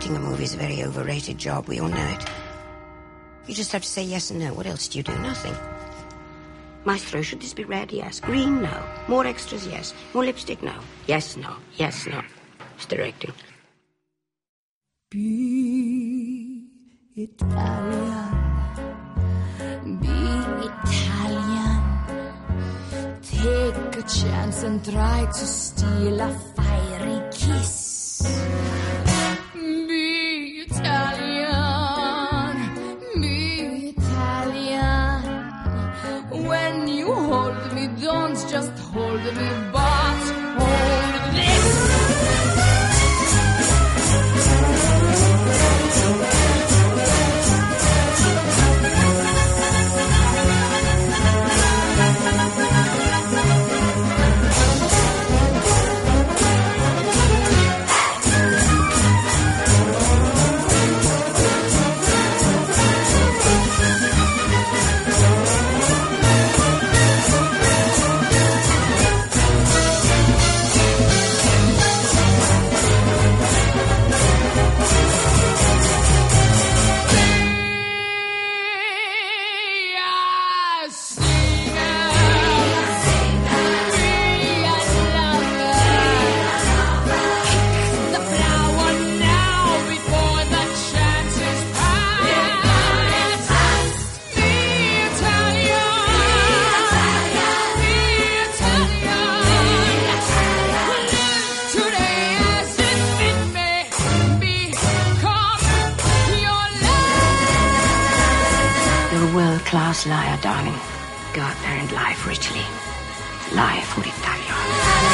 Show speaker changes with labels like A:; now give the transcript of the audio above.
A: Directing a movie is a very overrated job. We all know it. You just have to say yes and no. What else do you do? Nothing. Maestro, should this be red? Yes. Green? No. More extras? Yes. More lipstick? No. Yes, no. Yes, no. It's directing.
B: Be Italian. Be Italian. Take a chance and try to steal a fiery kiss. Just hold me, but
A: You're a world class liar, darling. Go out there and lie richly. Lie for Italia.